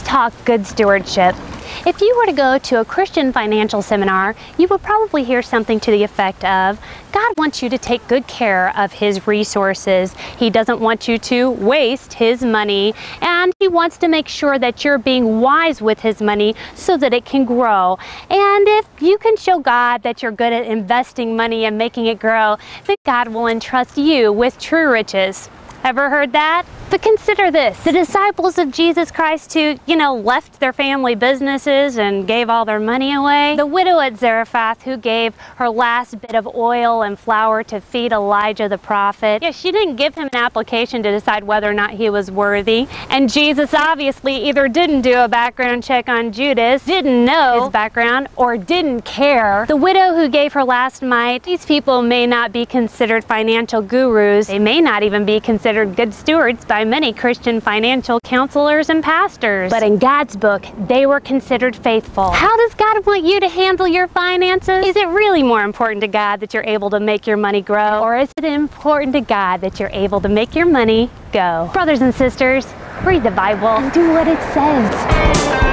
talk good stewardship. If you were to go to a Christian financial seminar, you would probably hear something to the effect of God wants you to take good care of His resources. He doesn't want you to waste His money, and He wants to make sure that you're being wise with His money so that it can grow. And if you can show God that you're good at investing money and making it grow, then God will entrust you with true riches. Ever heard that? But consider this. The disciples of Jesus Christ who, you know, left their family businesses and gave all their money away. The widow at Zarephath who gave her last bit of oil and flour to feed Elijah the prophet. Yeah, she didn't give him an application to decide whether or not he was worthy. And Jesus obviously either didn't do a background check on Judas, didn't know his background, or didn't care. The widow who gave her last mite, these people may not be considered financial gurus. They may not even be considered good stewards by by many Christian financial counselors and pastors. But in God's book, they were considered faithful. How does God want you to handle your finances? Is it really more important to God that you're able to make your money grow? Or is it important to God that you're able to make your money go? Brothers and sisters, read the Bible and do what it says.